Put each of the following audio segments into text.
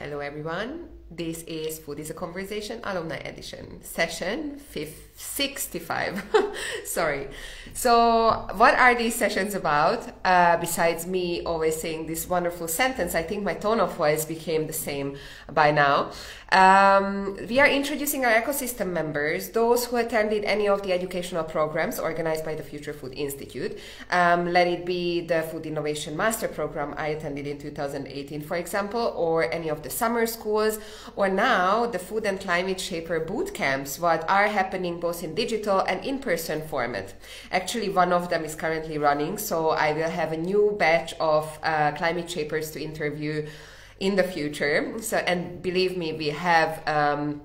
Hello, everyone. This is Food is a Conversation Alumni Edition, session 65. Sorry. So, what are these sessions about? Uh, besides me always saying this wonderful sentence, I think my tone of voice became the same by now. Um, we are introducing our ecosystem members, those who attended any of the educational programs organized by the Future Food Institute. Um, let it be the Food Innovation Master Program I attended in 2018, for example, or any of the summer schools, or now the Food and Climate Shaper boot camps, what are happening both in digital and in-person format. Actually, one of them is currently running, so I will have a new batch of uh, climate shapers to interview in the future. So, and believe me, we have um,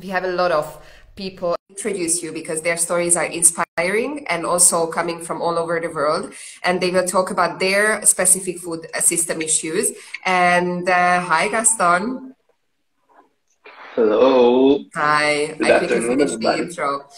we have a lot of people introduce you because their stories are inspiring and also coming from all over the world. And they will talk about their specific food system issues. And uh, hi gaston. Hello. Hi. Good i think you finished the intro.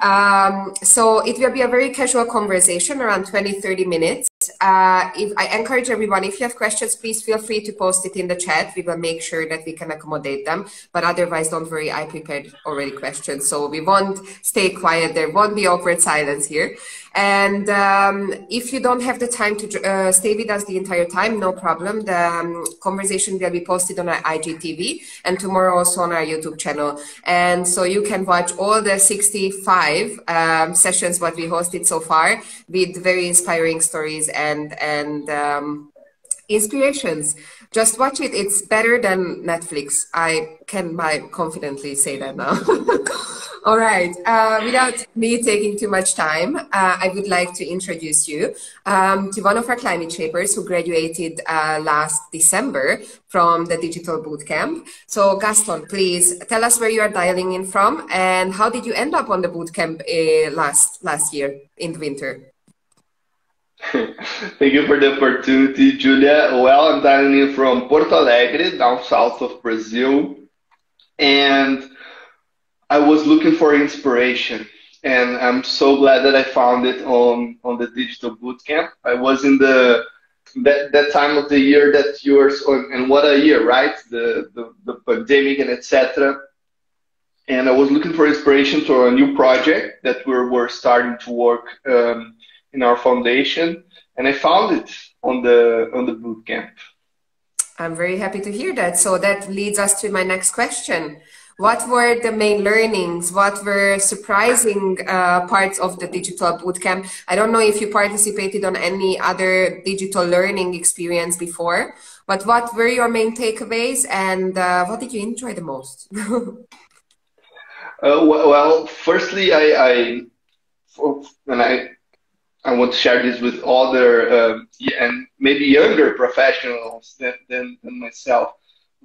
Um, so it will be a very casual conversation around 20 30 minutes uh, if I encourage everyone, if you have questions, please feel free to post it in the chat. We will make sure that we can accommodate them. But otherwise, don't worry, I prepared already questions. So we won't stay quiet. There won't be awkward silence here. And um, if you don't have the time to uh, stay with us the entire time, no problem. The um, conversation will be posted on our IGTV and tomorrow also on our YouTube channel. And so you can watch all the 65 um, sessions what we hosted so far with very inspiring stories and and um, inspirations. Just watch it. It's better than Netflix. I can my confidently say that now. All right. Uh, without me taking too much time, uh, I would like to introduce you um, to one of our climate shapers who graduated uh, last December from the digital bootcamp. So, Gaston, please tell us where you are dialing in from and how did you end up on the bootcamp uh, last last year in the winter? Thank you for the opportunity, Julia. Well, I'm dialing in from Porto Alegre, down south of Brazil. And I was looking for inspiration. And I'm so glad that I found it on, on the digital bootcamp. I was in the that, that time of the year that yours and what a year, right? The the, the pandemic and etc. And I was looking for inspiration for a new project that we're, we're starting to work um, in our foundation, and I found it on the on the boot camp. I'm very happy to hear that. So that leads us to my next question. What were the main learnings? What were surprising uh, parts of the digital bootcamp? I don't know if you participated on any other digital learning experience before, but what were your main takeaways and uh, what did you enjoy the most? uh, well, firstly, I, I when I I want to share this with other uh, and maybe younger professionals than, than, than, myself.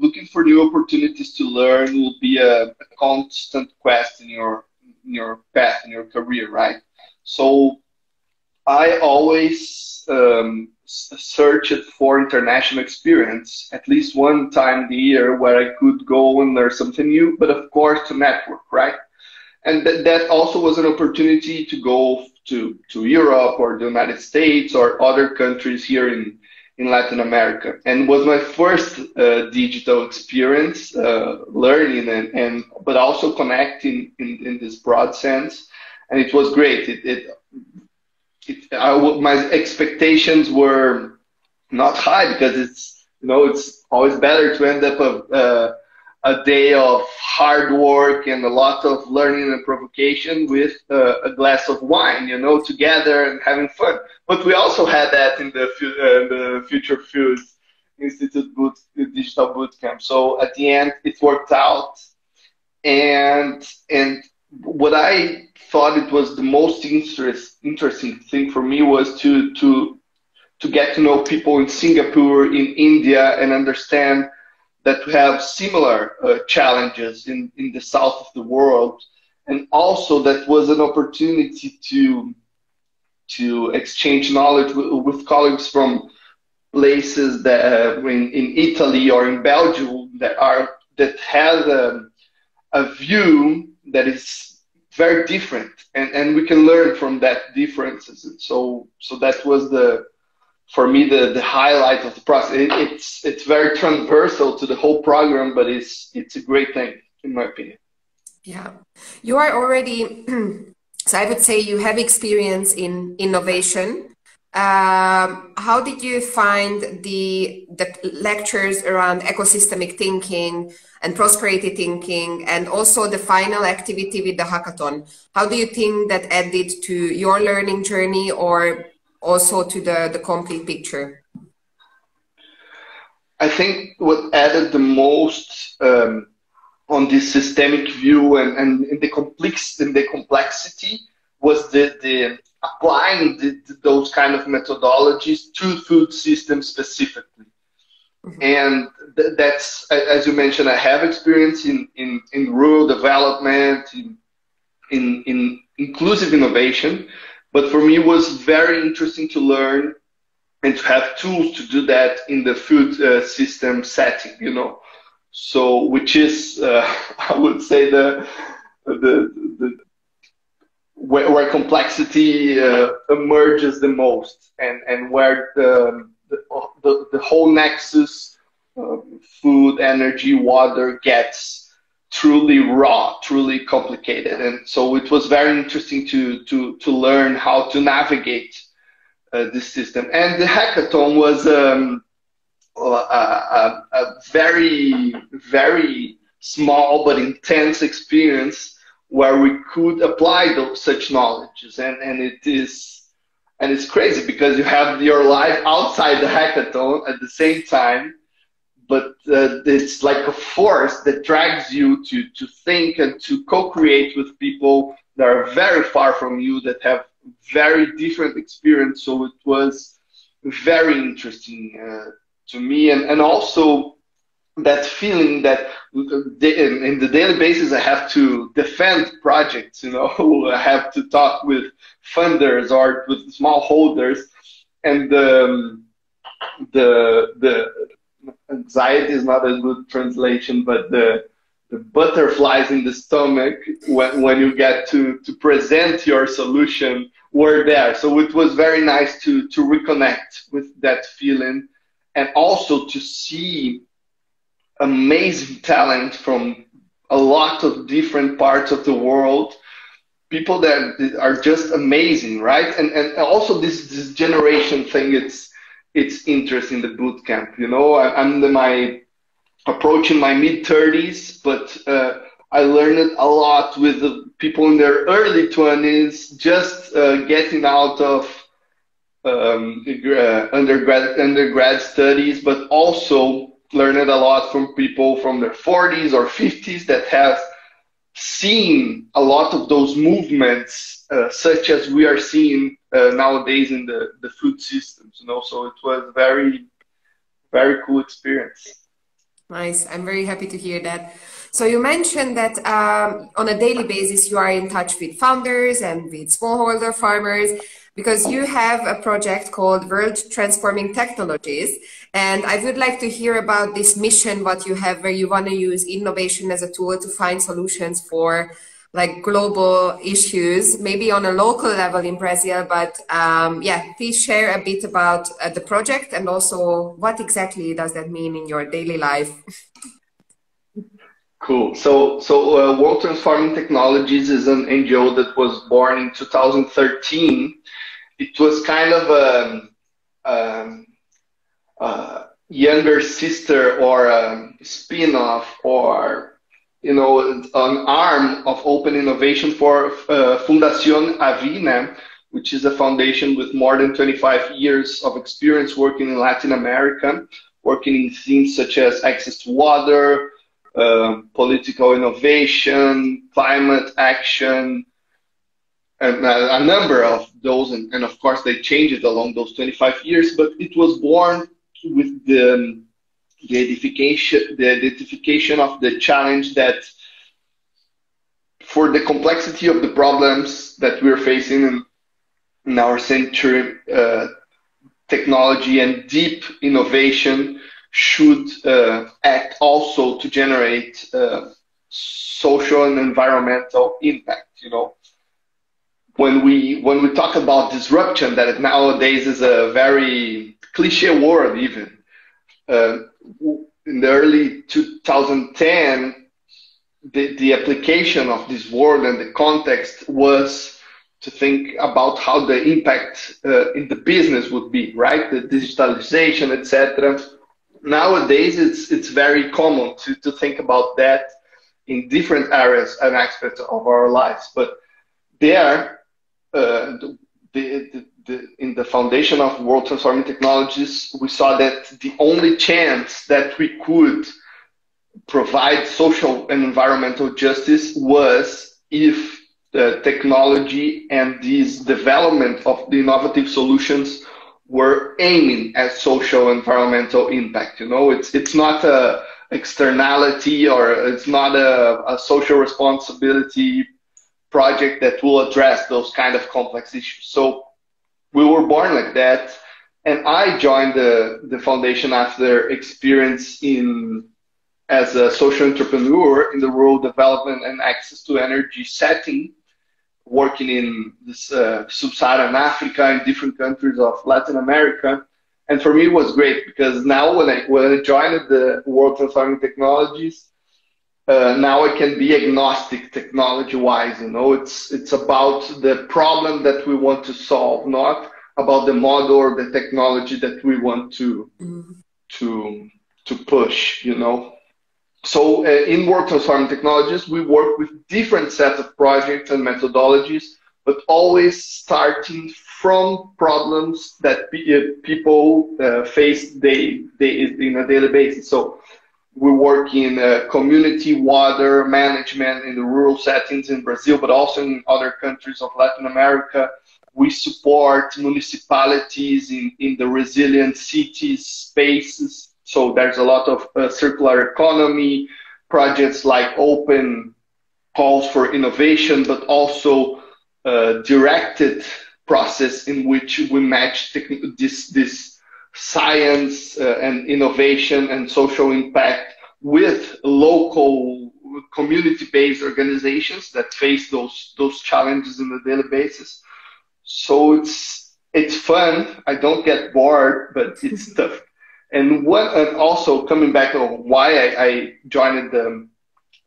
Looking for new opportunities to learn will be a, a, constant quest in your in your path in your career, right? So I always um, searched for international experience at least one time a year where I could go and learn something new, but of course to network, right? And th- that also was an opportunity to go to, to Europe or the United States or other countries here in, in Latin America. And was my first uh, digital experience, uh, learning and, and, but also connecting in, in this broad sense. And it was great. It, it, it I, my expectations were not high because it's, you know, it's always better to end up a, uh, a day of hard work and a lot of learning and provocation with uh, a glass of wine, you know, together and having fun. But we also had that in the, uh, the Future Foods Institute boot, digital bootcamp. So at the end, it worked out. And and what I thought it was the most interest, interesting thing for me was to to to get to know people in Singapore, in India, and understand that have similar uh, challenges in, in the south of the world. And also that was an opportunity to, to exchange knowledge with, colleagues from places that uh, in, in Italy or in Belgium that are that have a, a view that is very different and, and we can learn from that differences. And so so that was the for me the, the highlight of the process. It, it's it's very transversal to the whole program, but it's it's a great thing in my opinion. Yeah, you are already. so I would say you have experience in innovation. Um, how did you find the the lectures around ecosystemic thinking and prosperity thinking, and also the final activity with the hackathon? How do you think that added to your learning journey, or also to the, the complete picture? I think what added the most um, on this systemic view and, and in the complex in the complexity was the, the applying the, those kind of methodologies to food systems specifically. Mm-hmm. And th- that's, as you mentioned, I have experience in, in, in rural development, in, in, in inclusive innovation, but for me, it was very interesting to learn and to have tools to do that in the food uh, system setting, you know. So, which is, uh, I would say, the the, the where, where complexity uh, emerges the most, and and where the the, the, the whole nexus, food, energy, water gets truly raw, truly complicated. And so it was very interesting to, to, to learn how to navigate uh, this system. And the hackathon was um, a, a, a, very, very small but intense experience where we could apply those, such knowledges. And, and it is, and it's crazy because you have your life outside the hackathon at the same time but uh, it's like a force that drags you to, to think and to co-create with people that are very far from you that have very different experience. So it was very interesting uh, to me. And, and also that feeling that in, in the daily basis i have to defend projects you know? I have to talk with funders or with small holders and um, the the anxiety is not a good translation, but the the butterflies in the stomach when, when you get to, to present your solution were there. So it was very nice to, to reconnect with that feeling and also to see amazing talent from a lot of different parts of the world. People that are just amazing, right? And and also this this generation thing, it's it's interesting the boot camp. You know, I, am in my approaching my mid 30s, but uh, I learned a lot with the people in their early 20s, just uh, getting out of um, uh, undergrad undergrad studies, but also learned a lot from people from their 40s or 50s that have seen a lot of those movements, uh, such as we are seeing uh, nowadays in the, the food systems, you know. So it was very, very cool experience. Nice. I'm very happy to hear that. So you mentioned that um, on a daily basis you are in touch with founders and with smallholder farmers because you have a project called World Transforming Technologies. And I would like to hear about this mission, what you have, where you want to use innovation as a tool to find solutions for like global issues, maybe on a local level in Brazil. But um, yeah, please share a bit about uh, the project and also what exactly does that mean in your daily life. Cool. So, so uh, World Transforming Technologies is an NGO that was born in 2013. It was kind of a, a, a younger sister or a spin-off or you know, an arm of open innovation for uh, Fundación Avina, which is a foundation with more than 25 years of experience working in Latin America, working in themes such as access to water, uh, political innovation, climate action, a, a number of those. And, and, of course, they changed along those 25 years, but it was born with the um, the identification, the identification of the challenge that for the complexity of the problems that we're facing in, in our century, uh, technology and deep innovation should uh, act also to generate uh, social and environmental impact. You know, when we when we talk about disruption, that nowadays is a very cliche word even. Uh, in the early 2010, the, the application of this word and the context was to think about how the impact uh, in the business would be, right? The digitalization, etc. Nowadays, it's it's very common to, to think about that in different areas and aspects of our lives. But there, the, the, the, in the foundation of World Transforming Technologies, we saw that the only chance that we could provide social and environmental justice was if the technology and this development of the innovative solutions were aiming at social environmental impact. You know, it's it's not a externality or it's not a, a social responsibility project that will address those kind of complex issues. So we were born like that. And I joined the, the foundation after experience in as a social entrepreneur in the rural development and access to energy setting, working in this uh, sub-Saharan Africa and different countries of Latin America. And for me, it was great because now when I when I joined the World Transforming Technologies, uh, now it can be agnostic technology-wise. You know, it's it's about the problem that we want to solve, not about the model or the technology that we want to mm. to to push. You know, so uh, in World Transforming Technologies, we work with different sets of projects and methodologies, but always starting from problems that uh, people uh, face day, day, in a daily basis. So we work in uh, community water management in the rural settings in Brazil, but also in other countries of Latin America. We support municipalities in, in the resilient cities spaces. So there's a lot of uh, circular economy projects like open calls for innovation, but also uh, directed process in which we match this, this science uh, and innovation and social impact with local community-based organizations that face those those challenges on a daily basis. So it's it's fun. I don't get bored, but it's tough. And what and also coming back on why I, I joined the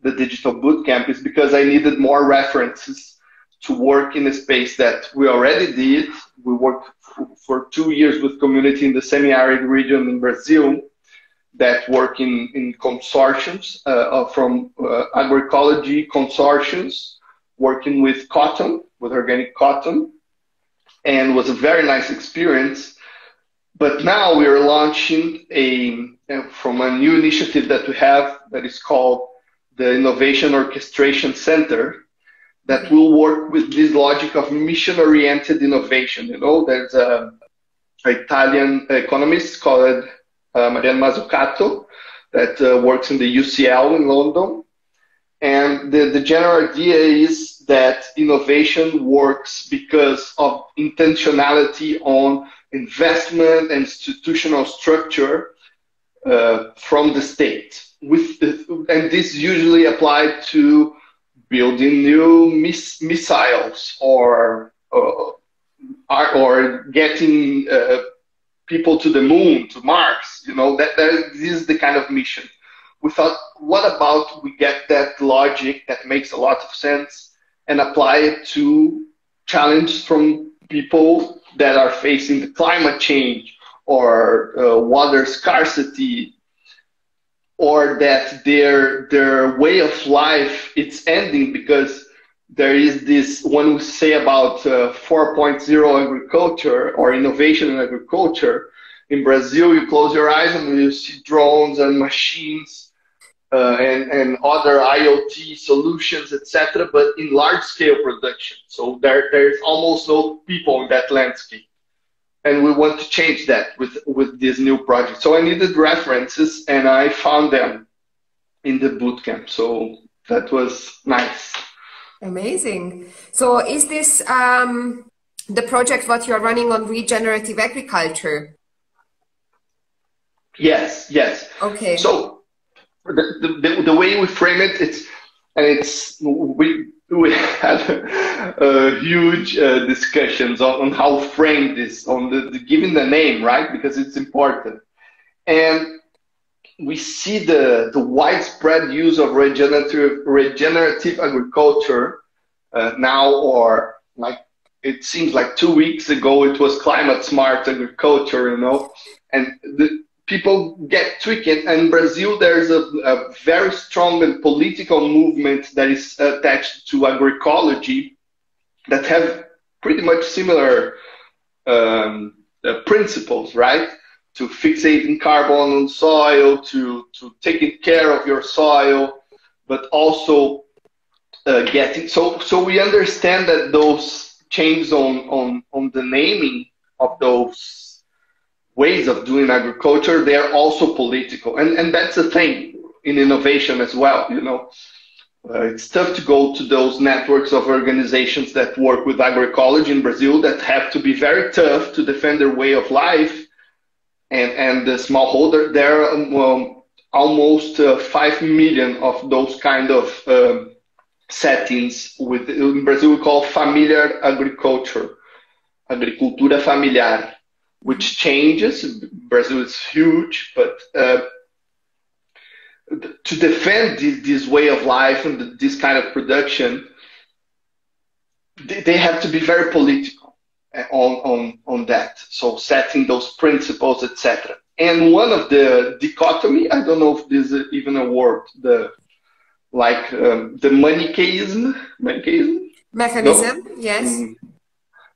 the digital bootcamp is because I needed more references to work in a space that we already did. We worked for two years with community in the semi-arid region in Brazil that work in, in consortiums uh, from uh, agroecology consortiums working with cotton, with organic cotton, and was a very nice experience. But now we are launching a from a new initiative that we have that is called the Innovation Orchestration Center that will work with this logic of mission-oriented innovation. You know, there's a, a Italian economist called uh, Mariana Mazzucato that uh, works in the UCL in London. And the, the general idea is that innovation works because of intentionality on investment and institutional structure uh, from the state. With and this usually applied to building new miss, missiles or uh, or getting uh, people to the moon, to Mars. You know, that, that this is the kind of mission. We thought, what about we get that logic that makes a lot of sense and apply it to challenge from people that are facing the climate change or uh, water scarcity or that their their way of life it's ending because there is this when we say about uh, 4.0 agriculture or innovation in agriculture in brazil you close your eyes and you see drones and machines uh, and, and other iot solutions etc but in large scale production. So there there's almost no people in that landscape and we want to change that with with this new project so i needed references and i found them in the bootcamp so that was nice Amazing. So is this um, the project what you're running on regenerative agriculture? Yes, yes. Okay. So the, the, the way we frame it, it's and it's we we had uh, huge uh, discussions on, on how frame this, on the, the giving the name, right? Because it's important. And we see the, the widespread use of regenerative, regenerative agriculture uh, now, or like it seems like two weeks ago, it was climate smart agriculture, you know, and the, people get tweaked. And Brazil, there's a, a, very strong and political movement that is attached to agroecology that have pretty much similar um, uh, principles, right? To fixating carbon on soil, to, to taking care of your soil, but also uh, getting so so we understand that those changes on on on the naming of those ways of doing agriculture, they are also political. And, and that's the thing in innovation as well, you know. Uh, it's tough to go to those networks of organizations that work with agroecology in Brazil that have to be very tough to defend their way of life. And, and the smallholder, there are um, almost uh, 5 million of those kind of um, settings. With, in Brazil, we call familiar agriculture, agricultura familiar which changes. Brazil is huge, but uh, to defend this, this, way of life and this kind of production, they, they have to be very political uh, on, on, on that. So setting those principles, etc. And one of the dichotomy, I don't know if this is even a word, the like um, the Manichaeism, Manichaeism? Mechanism, no? yes. Mm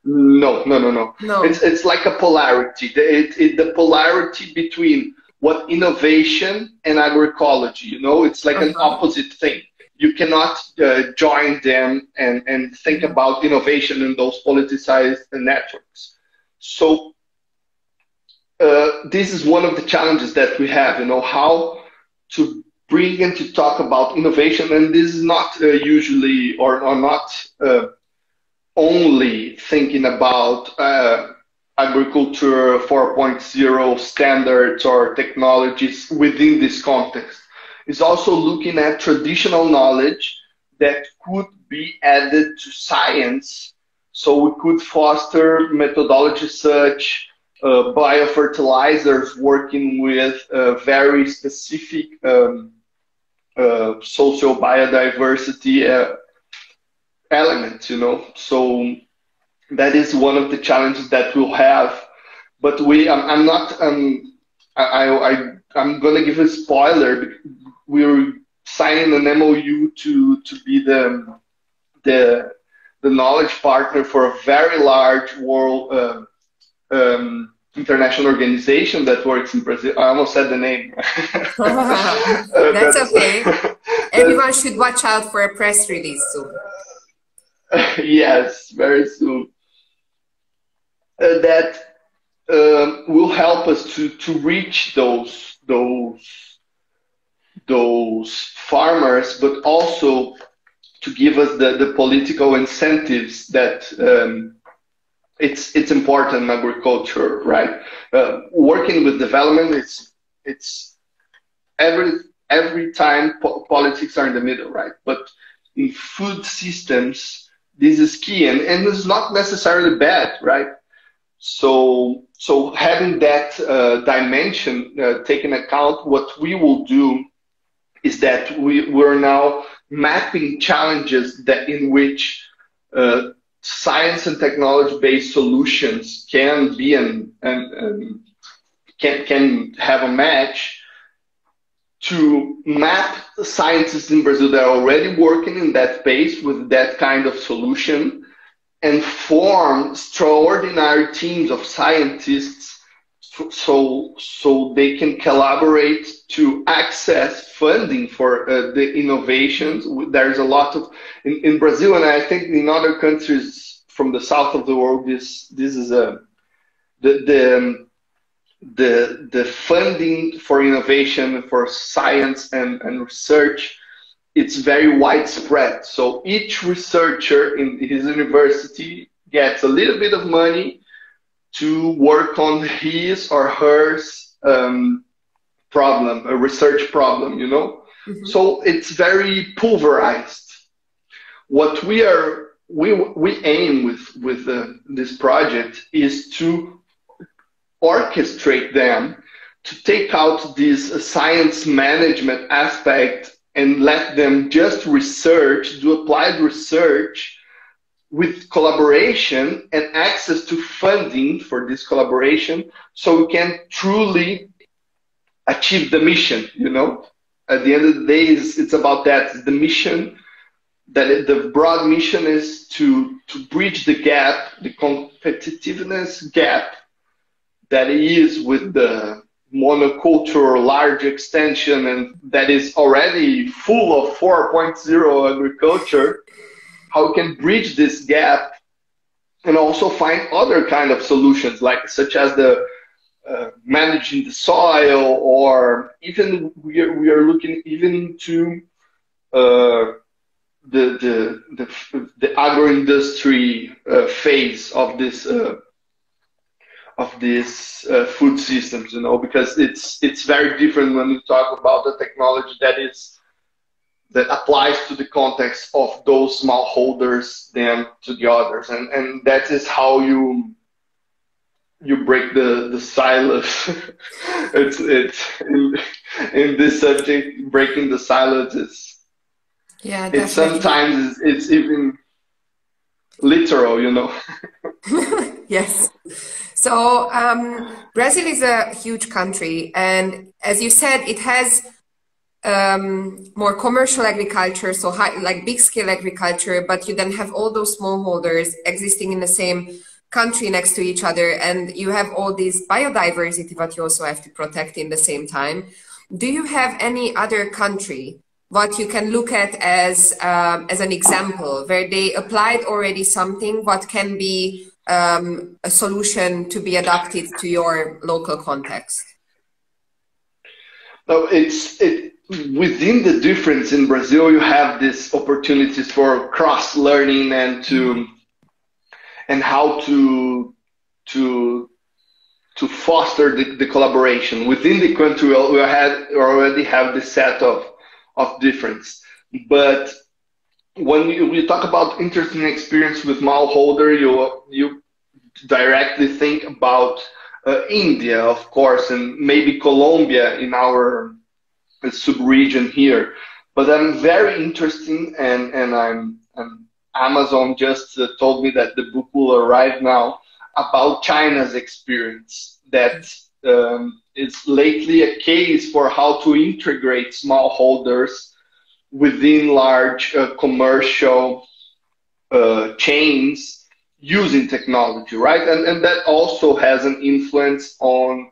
no, no, no, no. No. It's it's like a polarity. It, it, the polarity between what innovation and agroecology. You know, it's like uh-huh. an opposite thing. You cannot uh, join them and and think about innovation in those politicized networks. So uh, this is one of the challenges that we have. You know how to bring and to talk about innovation, and this is not uh, usually or, or not uh, only thinking about uh, agriculture 4.0 standards or technologies within this context. It's also looking at traditional knowledge that could be added to science. So we could foster methodologies such uh, biofertilizers working with uh, very specific um, uh, social biodiversity uh, element, you know. So that is one of the challenges that we'll have. But we, I'm, I'm not, um, I, I, I'm gonna give a spoiler. We're signing an MOU to to be the the the knowledge partner for a very large world uh, um, international organization that works in Brazil. I almost said the name. that's, that's okay. Everyone should watch out for a press release soon. yes, very soon. Uh, that uh, will help us to, to reach those those those farmers, but also to give us the, the political incentives that um, it's it's important in agriculture, right? Uh, working with development, it's it's every every time po politics are in the middle, right? But in food systems, this is key and, and it's not necessarily bad right? So so having that uh, dimension uh, taken account what we will do is that we, we're now mapping challenges that in which uh, science and technology based solutions can be and, and, can, can have a match to map scientists in Brazil that are already working in that space with that kind of solution and form extraordinary teams of scientists so so they can collaborate to access funding for uh, the innovations. There's a lot of in, in brazil and i think in other countries from the south of the world this this is a the the the the funding for innovation for science and, and research it's very widespread. So each researcher in his university gets a little bit of money to work on his or her um, problem a research problem you know? Mm-hmm. so it's very pulverized. What we are we we aim with with uh, this project is to orchestrate them to take out this science management aspect and let them just research, do applied research with collaboration and access to funding for this collaboration so we can truly achieve the mission, you know? At the end of the day, it's, it's about that. the mission that the broad mission is to, to bridge the gap, the competitiveness gap that is with the monoculture large extension and that is already full of 4.0 agriculture how we can bridge this gap and also find other kind of solutions like such as the uh, managing the soil or even we are, we are looking even into uh, the, the, the, the agro-industry uh, phase of this uh, of these uh, food systems, you know, because it's it's very different when you talk about the technology that is that applies to the context of those smallholders than to the others, and and that is how you you break the the silos. it's it's in, in, this subject breaking the silos is yeah. It's sometimes it's, it's even literal, you know. yes. So um, Brazil is a huge country, and as you said, it has um, more commercial agriculture, so high, like big scale agriculture, but you then have all those smallholders existing in the same country next to each other, and you have all this biodiversity that you also have to protect in the same time. Do you have any other country what you can look at as um, as an example where they applied already something what can be um, a solution to be adapted to your local context? No, it's it within the difference in Brazil. You have these opportunities for cross learning and to and how to to to foster the, the collaboration within the country. We had already have this set of of difference, but when you, talk about interesting experience with smallholder, you you directly think about uh, India, of course, and maybe Colombia in our uh, sub-region here. But I'm very interested, and and I'm, Amazon just uh, told me that the book will arrive now about China's experience. That um, is lately a case for how to integrate smallholders within large uh, commercial uh, chains using technology, right? And, and that also has an influence on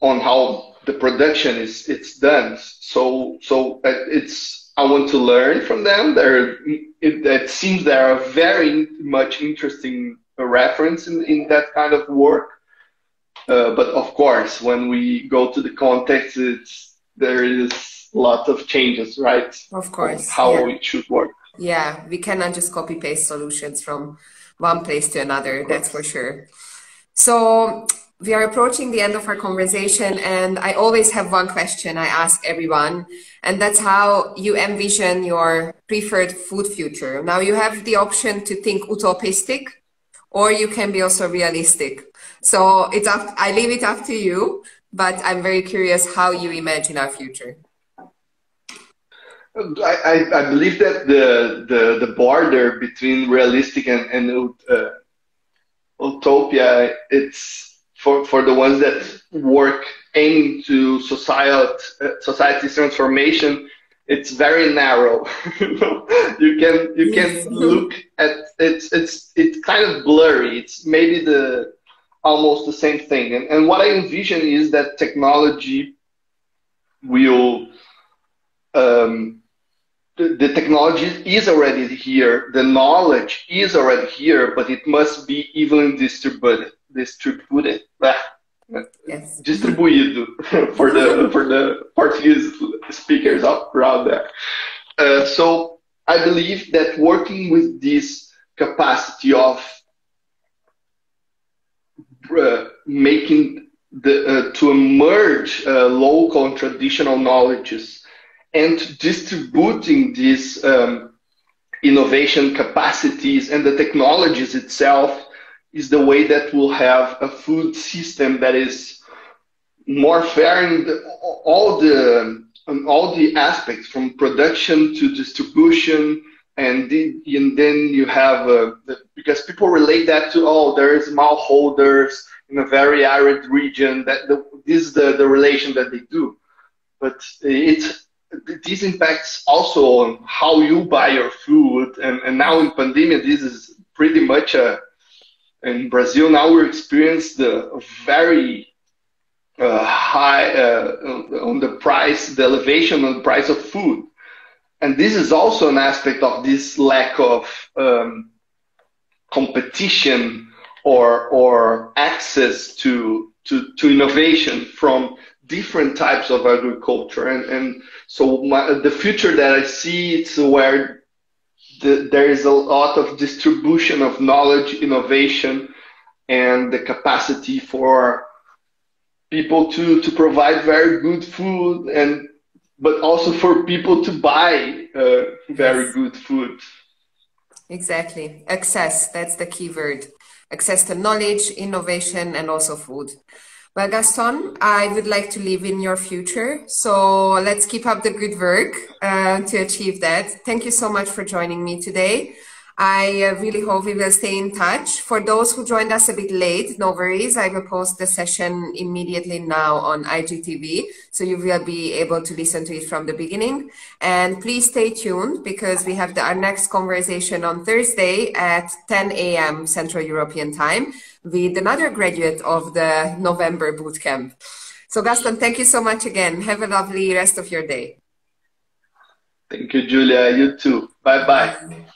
on how the production is it's done. So so it's I want to learn from them. There it, it seems there are very much interesting reference in, in that kind of work. Uh, but of course, when we go to the context, it's there is lots of changes, right? Of course. How yeah. it should work. Yeah, we cannot just copy paste solutions from one place to another, that's for sure. So we are approaching the end of our conversation, and I always have one question I ask everyone, and that's how you envision your preferred food future. Now, you have the option to think utopistic, or you can be also realistic. So it's up, I leave it up to you, but I'm very curious how you imagine our future. I, I, believe that the, the, the border between realistic and, and uh, utopia, it's for, for the ones that work aiming to society, uh, society's transformation, it's very narrow. you can you can look at it's it's it's kind of blurry. It's maybe the almost the same thing. And and what I envision is that technology will um, the, the technology is already here, the knowledge is already here, but it must be evenly distributed. Distributed. Yes. Distribuído for the for the Portuguese speakers around there. Uh, so I believe that working with this capacity of making the uh, to emerge uh, local and traditional knowledges and distributing these um, innovation capacities and the technologies itself is the way that we'll have a food system that is more fair in the, all the all the aspects from production to distribution and, the, and then you have uh, the, because people relate that to oh there is smallholders in a very arid region that the, this is the, the relation that they do. But it's this impacts also on how you buy your food. And, and now in pandemic this is pretty much a in brazil now we experience the very uh, high uh, on the price the elevation on the price of food and this is also an aspect of this lack of um, competition or or access to to, to innovation from different types of agriculture. And and so my, the future that I see it's where the, there is a lot of distribution of knowledge innovation and the capacity for people to to provide very good food and but also for people to buy uh, very yes. good food. Exactly. Access, that's the key word. Access to knowledge, innovation, and also food. Well, Gaston, I would like to live in your future. So let's keep up the good work uh, to achieve that. Thank you so much for joining me today. I uh, really hope we will stay in touch. For those who joined us a bit late, no worries. I will post the session immediately now on IGTV, so you will be able to listen to it from the beginning. And please stay tuned because we have the, our next conversation on Thursday at 10 a.m. Central European Time with another graduate of the November bootcamp. So Gaston, thank you so much again. Have a lovely rest of your day. Thank you, Julia. You too. Bye-bye.